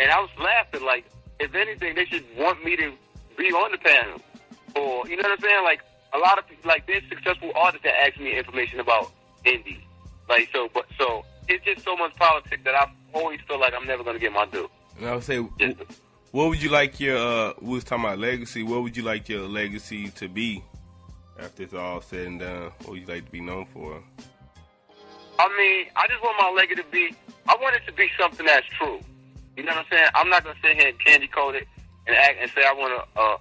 And I was laughing like, if anything, they should want me to be on the panel, or you know what I'm saying? Like a lot of people, like there's successful artists that ask me information about indie, like so. But so it's just so much politics that I always feel like I'm never gonna get my due. And I would say, what would you like your? Uh, we was talking about legacy. What would you like your legacy to be after it's all said and done? What would you like to be known for? I mean, I just want my legacy to be. I want it to be something that's true. You know what I'm saying? I'm not gonna sit here and candy coat it and act and say I want a a,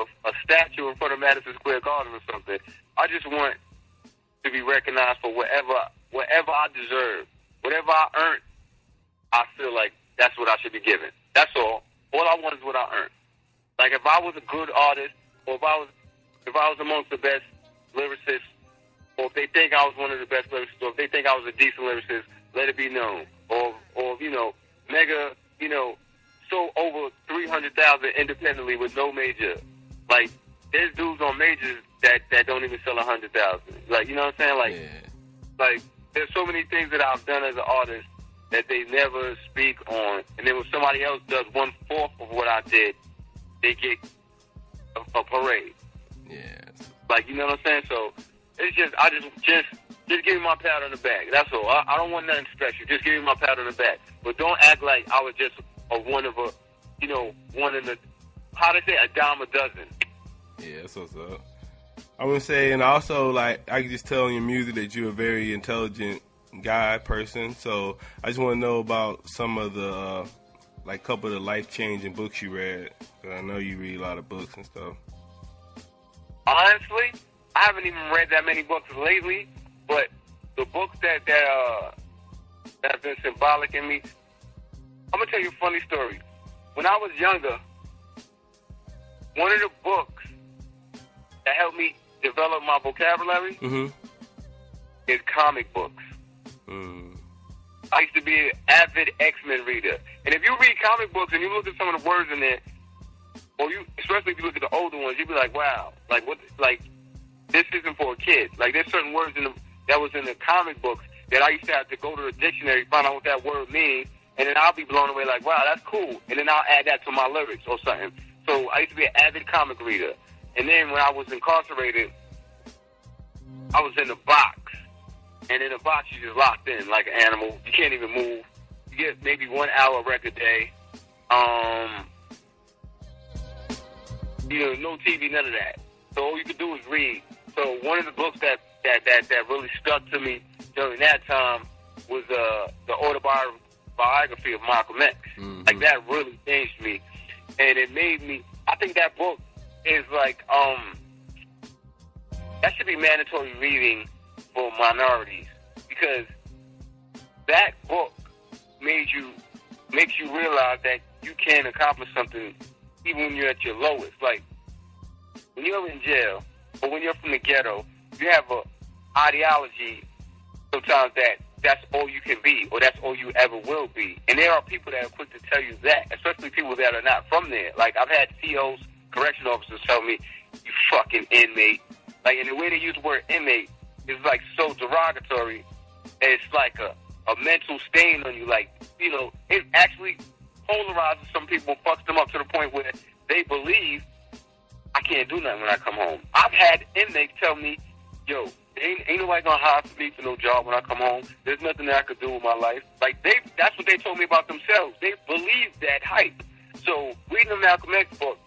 a, a statue in front of Madison Square Garden or something. I just want to be recognized for whatever whatever I deserve, whatever I earned. I feel like that's what I should be given. That's all. All I want is what I earned. Like if I was a good artist, or if I was if I was amongst the best lyricists, or if they think I was one of the best lyricists, or if they think I was a decent lyricist, let it be known. Or or you know, mega, you know, sold over three hundred thousand independently with no major. Like there's dudes on majors that that don't even sell a hundred thousand. Like you know what I'm saying? Like Yeah. like there's so many things that I've done as an artist that they never speak on, and then when somebody else does one fourth of what I did, they get a, a parade. Yeah. Like you know what I'm saying? So it's just I just just just give me my pat on the back. That's all. I, I don't want nothing special. Just give me my pat on the back. But don't act like I was just a one of a, you know, one in the how to say a dime a dozen. Yeah, that's what's up. I would say, and also like I can just tell in your music that you're a very intelligent guy, person. So I just want to know about some of the uh, like couple of the life changing books you read. I know you read a lot of books and stuff. Honestly, I haven't even read that many books lately, but the books that that uh that have been symbolic in me. I'm gonna tell you a funny story. When I was younger, one of the books that helped me develop my vocabulary Mm-hmm. is comic books. Mm. I used to be an avid X Men reader, and if you read comic books and you look at some of the words in there, or you, especially if you look at the older ones, you'd be like, "Wow, like what? Like this isn't for a kid." Like there's certain words in the that was in the comic books that I used to have to go to the dictionary find out what that word means, and then I'll be blown away like, "Wow, that's cool," and then I'll add that to my lyrics or something. So I used to be an avid comic reader, and then when I was incarcerated, I was in a box. And in a box, you just locked in like an animal. You can't even move. You get maybe one hour rec a day. Um, you know, no TV, none of that. So all you could do is read. So one of the books that that that, that really stuck to me during that time was uh, the autobiography of Malcolm X. Mhm. Like that really changed me, and it made me. I think that book is like um that should be mandatory reading for minorities because that book made you makes you realize that you can accomplish something even when you're at your lowest. Like when you're in jail or when you're from the ghetto, you have a ideology sometimes that that's all you can be or that's all you ever will be. And there are people that are quick to tell you that, especially people that are not from there. Like I've had COs, correction officers tell me, you fucking inmate. Like, and the way they use the word inmate is like so derogatory. It's like a, a mental stain on you. Like, you know, it actually polarizes some people, fucks them up to the point where they believe I can't do nothing when I come home. I've had inmates tell me, yo, ain't, ain't nobody gonna hire me for no job when I come home. There's nothing that I could do with my life. Like they, that's what they told me about themselves. They believe that hype. So reading the Malcolm X book,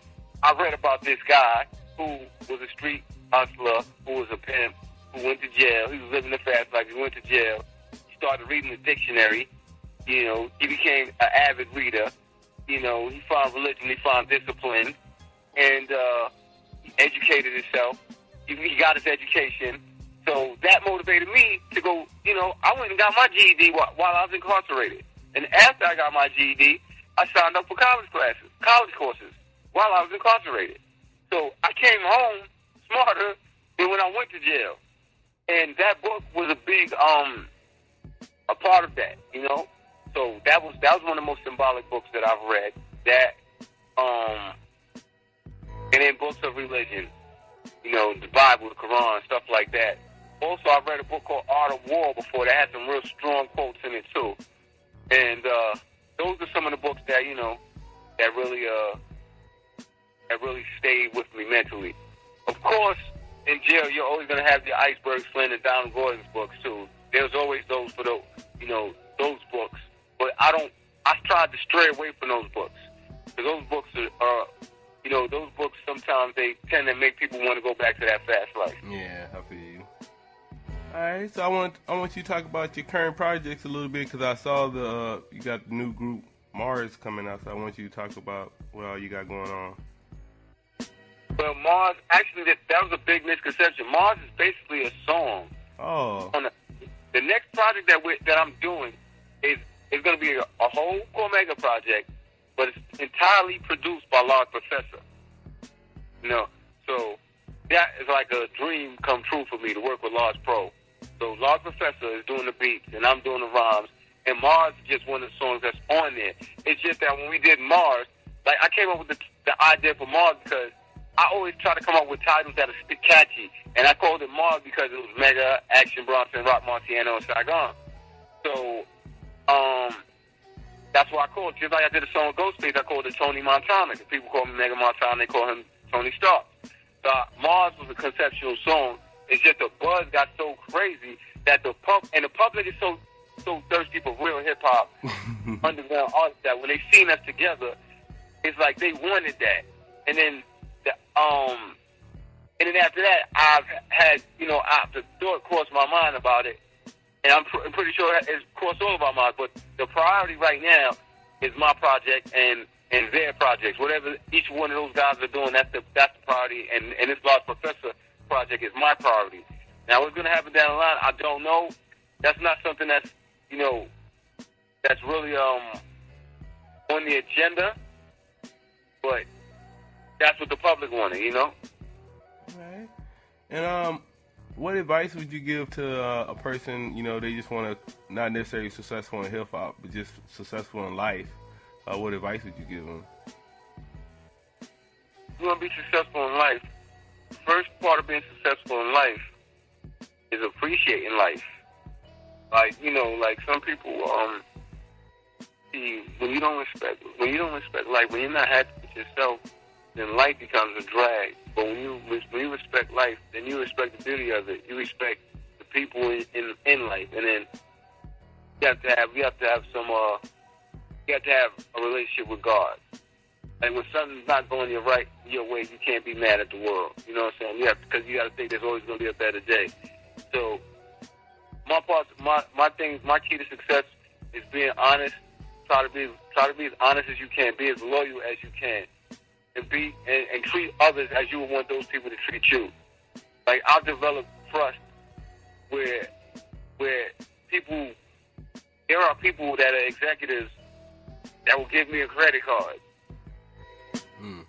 I read about this guy who was a street hustler, who was a pimp, who went to jail. He was living the fast life. He went to jail. He started reading the dictionary. You know, he became an avid reader. You know, he found religion. He found discipline, and uh, he educated himself. He, he got his education. So that motivated me to go, you know, I went and got my GED while, I was incarcerated. And after I got my GED, I signed up for college classes, college courses, while I was incarcerated. So I came home smarter than when I went to jail. And that book was a big, um, a part of that, you know? So that was, that was one of the most symbolic books that I've read. That, um, and then books of religion, you know, the Bible, the Quran, stuff like that. Also, I read a book called Art of War before that had some real strong quotes in it too. And uh, those are some of the books that you know that really uh that really stayed with me mentally. Of course, in jail, you're always gonna have the Iceberg Slim and Donald Goines' books too. There's always those for those, you know, those books. But I don't. I tried to stray away from those books because those books are, are, you know, those books sometimes they tend to make people want to go back to that fast life. Yeah, I feel you. All right, so I want I want you to talk about your current projects a little bit because I saw the uh, you got the new group Mars coming out, so I want you to talk about what all you got going on. Well, Mars actually that, that was a big misconception. Mars is basically a song. Oh. The, the next project that we that I'm doing is is going to be a, a whole Cormega project, but it's entirely produced by Large Professor. You know, so that is like a dream come true for me to work with Large Pro. So Large Professor is doing the beats and I'm doing the rhymes, and Mars is just one of the songs that's on there. It's just that when we did Mars, like I came up with the, the idea for Mars because I always try to come up with titles that are catchy, and I called it Mars because it was Mega, Action Bronson, Rock Marciano, and Saigon. So, um, that's why I called. Just like I did a song with Ghostface, I called it Tony Montana. Because people call me Mega Montana, they call him Tony Stark. So Mars was a conceptual song. It's just the buzz got so crazy that the pub and the public is so so thirsty for real hip hop underground artists that when they seen us together, it's like they wanted that. And then the, um and then after that I've had you know after thought crossed my mind about it and I'm, pr- I'm pretty sure it's crossed all of our minds. But the priority right now is my project and and their projects. Whatever each one of those guys are doing, that's the that's the priority. And and this Large Professor project is my priority. Now, what's going to happen down the line, I don't know. That's not something that's you know that's really um on the agenda, but that's what the public wanted, you know. Right. And um, what advice would you give to uh, a person? You know, they just want to not necessarily successful in hip hop, but just successful in life. Uh, what advice would you give them? You want to be successful in life. First part of being successful in life is appreciating life. Like you know, like some people, um, see when you don't respect, when you don't respect life, when you're not happy with yourself, then life becomes a drag. But when you when you respect life, then you respect the beauty of it. You respect the people in in, in life, and then you have to have you have to have some uh you have to have a relationship with God. Like when something's not going your right your way, you can't be mad at the world. You know what I'm saying? Have because you got to think there's always going to be a better day. So my part, my my thing, my key to success is being honest. Try to be try to be as honest as you can. Be as loyal as you can, and be and, and treat others as you would want those people to treat you. Like I've developed trust where where people there are people that are executives that will give me a credit card. Mm.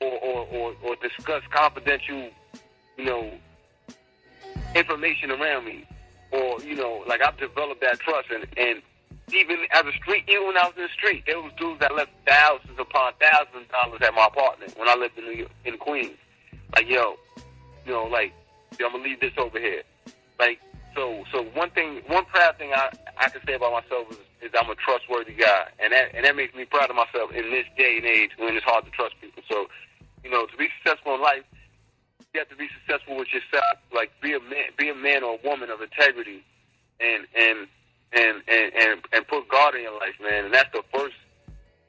Or, or, or, or discuss confidential, you know, information around me. Or, you know, like I've developed that trust and, and even as a street, even when I was in the street, there was dudes that left thousands upon thousands of dollars at my apartment when I lived in New York, in Queens. Like, yo, you know, like, yo, I'm gonna leave this over here. Like, so, so one thing, one proud thing I I can say about myself is, is I'm a trustworthy guy, and that and that makes me proud of myself in this day and age when it's hard to trust people. So, you know, to be successful in life, you have to be successful with yourself. Like, be a man, be a man or a woman of integrity, and and and and and, and put God in your life, man. And that's the first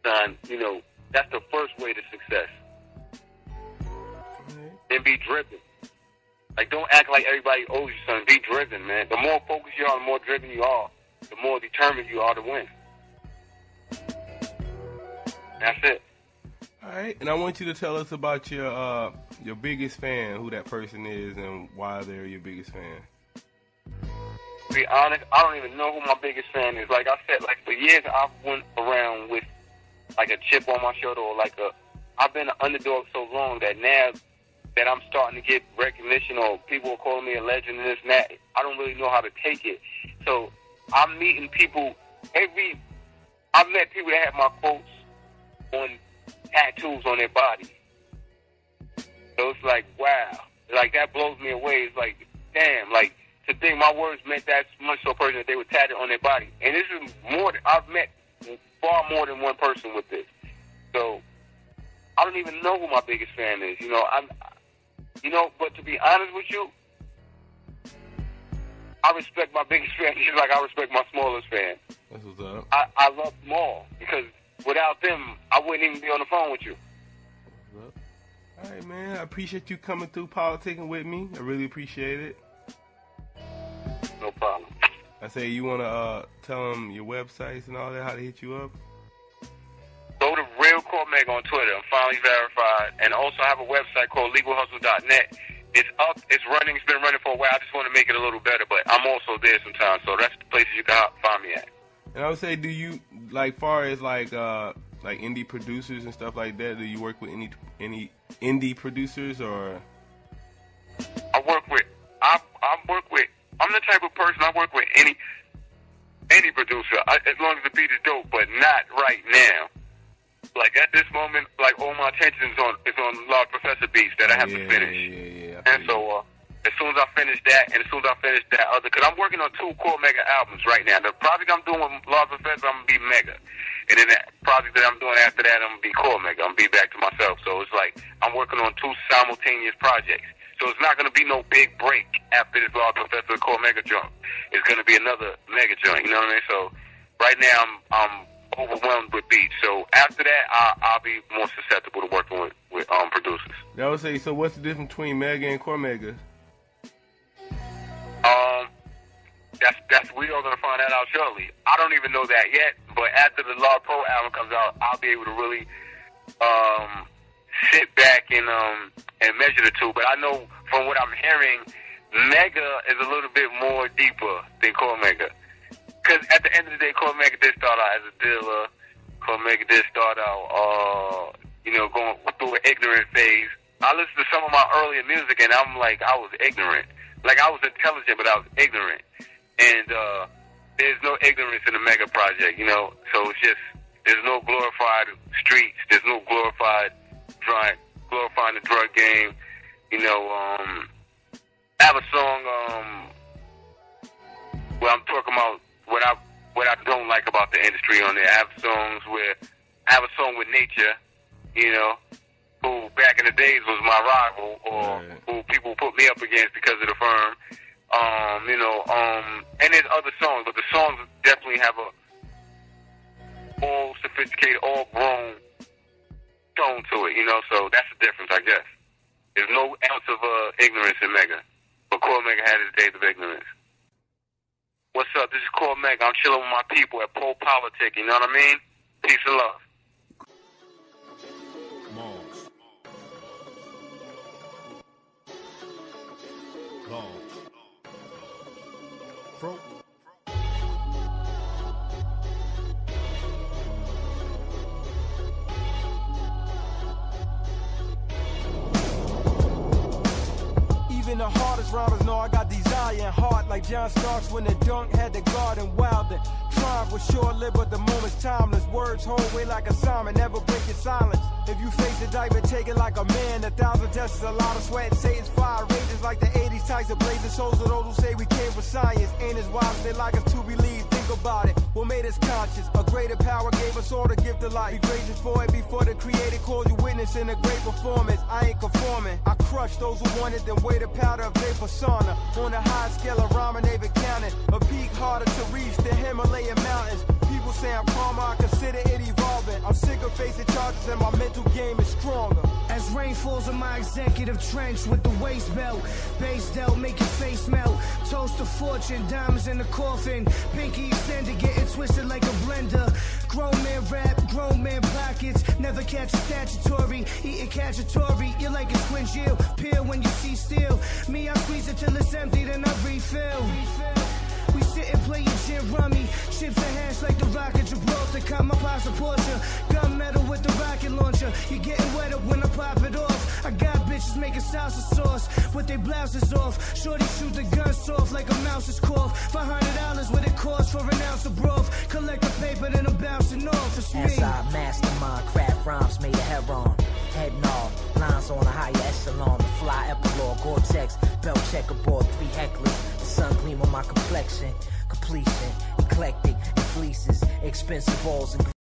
sign. You know, that's the first way to success. And be driven. Like, don't act like everybody owes you something. Be driven, man. The more focused you are, the more driven you are, the more determined you are to win. That's it. All right, and I want you to tell us about your uh, your biggest fan, who that person is, and why they're your biggest fan. To be honest, I don't even know who my biggest fan is. Like I said, like for years I've went around with like a chip on my shoulder or like a. I've been an underdog so long that now that I'm starting to get recognition or people are calling me a legend and this and that, I don't really know how to take it. So I'm meeting people every. I've met people that have my quotes on tattoos on their body. So it's like, wow. Like, that blows me away. It's like, damn, like, to think my words meant that much to a person that they were tatted on their body. And this is more, I've met far more than one person with this. So I don't even know who my biggest fan is. You know, I'm, you know, but to be honest with you, I respect my biggest fan just like I respect my smallest fan. That's what's up. I, I love them all because without them, I wouldn't even be on the phone with you. All right, man. I appreciate you coming through politicking with me. I really appreciate it. No problem. I say you want to uh, tell them your websites and all that, how to hit you up. Twitter. Verified, and also I have a website called LegalHustle.net. It's up. It's running. It's been running for a while. I just want to make it a little better, but I'm also there sometimes. So that's the places you can find me at. And I would say, do you like far as like uh like indie producers and stuff like that? Do you work with any any indie producers or? I work with. I I work with. I'm the type of person I work with any any producer I, as long as the beat is dope, but not right now. Like at this moment, like all my attention is on is on Large Professor beats that I have yeah, to finish. Yeah, yeah. And so, uh, as soon as I finish that, and as soon as I finish that other, because I'm working on two Cormega albums right now. The project I'm doing with Large Professor, I'm gonna be mega, and then that project that I'm doing after that, I'm gonna be Cormega. I'm gonna be back to myself. So it's like I'm working on two simultaneous projects. So it's not gonna be no big break after this Large Professor Cormega joint. It's gonna be another mega joint. You know what I mean? So right now I'm I'm overwhelmed with beats. So after that, I, I'll be more susceptible to working with with um producers. I would say. So what's the difference between mega and Cormega? Um, that's that's we are gonna find that out shortly. I don't even know that yet, but after the Large Pro album comes out, I'll be able to really um sit back and um and measure the two. But I know from what I'm hearing, Mega is a little bit more deeper than Cormega. Because at the end of the day, Cormega did start out as a dealer. Cormega did start out, uh, you know, going through an ignorant phase. I listen to some of my earlier music, and I'm like, I was ignorant. Like I was intelligent, but I was ignorant. And uh, there's no ignorance in the Mega Project, you know. So it's just there's no glorified streets. There's no glorified drug, glorifying the drug game. You know, um, I have a song um, where I'm talking about what I what I don't like about the industry on there. I have songs where I have a song with Nature, you know, who back in the days was my rival or Right. who people put me up against because of the firm. Um, you know, um, and there's other songs, but the songs definitely have a all sophisticated, all grown tone to it, you know, so that's the difference, I guess. There's no ounce of uh, ignorance in Mega, but Cormega had his days of ignorance. What's up? This is Cormega. I'm chilling with my people at Po Politickin, you know what I mean? Peace and love. Moms. Laws. Pro. Even the hardest rounders know I got and heart like John Starks when the dunk had the garden wildin'. Triumph was short-lived, but the moment's timeless. Words hold weight like a salmon, never break your silence. If you face indictment, take it like a man. A thousand tests, a lot of sweat. Satan's fire rages like the 80s types of blazing souls of those who say we came for science. Ain't as wise as they like us to believe. Think about it. What made us conscious? A greater power gave us all the gift of life. We grazing for it before the creator called you witness in a great performance. I ain't conforming. I crush those who wanted them way the powder of their persona. On a high scale of rhyming, they've been counted. A peak harder to reach the Himalayan mountains. People say I'm I consider it evolving. I'm sick of facing charges and my mental game is stronger. As rain falls in my executive trench with the waist belt, base dealt, make your face melt. Toast to fortune, diamonds in the coffin. Pinky extended, getting twisted like a blender. Grown man rap, grown man pockets. Never catch a statutory, eating cacciatory. You're like a yield, peel when you see steel. Me, I squeeze it till it's empty, then I refill. Sit and play your gin rummy. Chips and hash like the rocket Gibraltar. Cut my pasta Porsche. Gunmetal with the rocket launcher. You're getting wetter when I pop it off. I got bitches making salsa sauce with their blouses off. Shorty shoot the gun soft like a mouse's cough. Five hundred dollars what it costs for an ounce of broth. Collect the paper, then I'm bouncing off. It's me. SI mastermind, craft rhymes made a heron. Head nod, lines on a higher echelon. The fly epilogue, Gore-Tex, belt checkerboard, three hecklers. Sun gleam on my complexion. Completion, eclectic and fleeces, expensive balls and